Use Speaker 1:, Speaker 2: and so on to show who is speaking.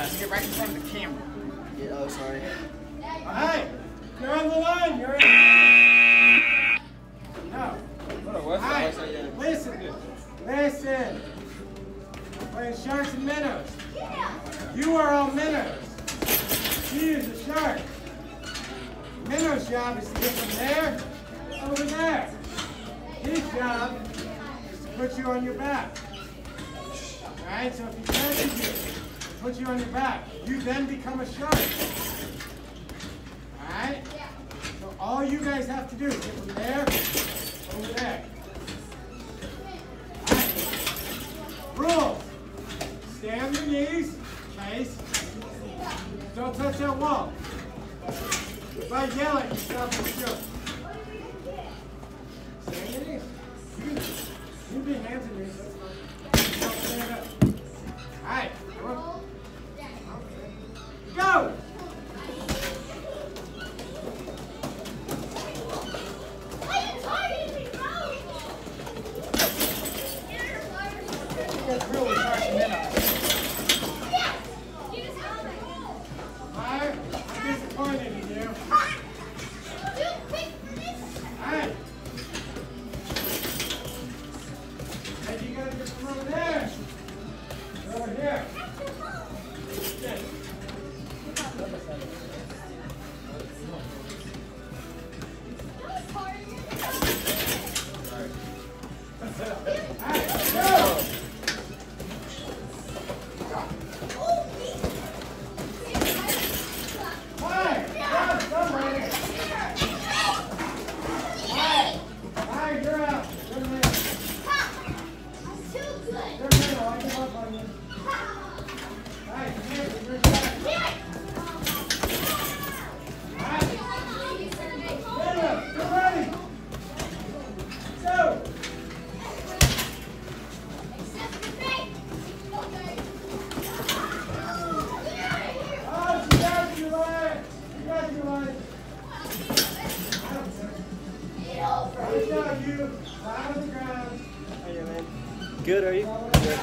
Speaker 1: right in front of the camera.
Speaker 2: Yeah, oh, sorry.
Speaker 3: Hey, you're on the line. You're in. No. Hey, listen. Listen. Playing sharks and minnows. Yeah. You are all minnows. She is a shark. Minnow's job is to get from there over there. His job is to put you on your back. Alright, so if he catches you, put you on your back, you then become a shark. Alright? So all you guys have to do is get from there over there. Alright. Rules. Stay on your knees. Chase. Don't touch that wall. If I yell at you, stop and shoot. Stay on your knees. You can, you can be hands in knees. That's
Speaker 1: and.
Speaker 3: I'm disappointed in you. Alright. Hey, you gotta get over there. Over here. you.
Speaker 2: Good, are you? Good.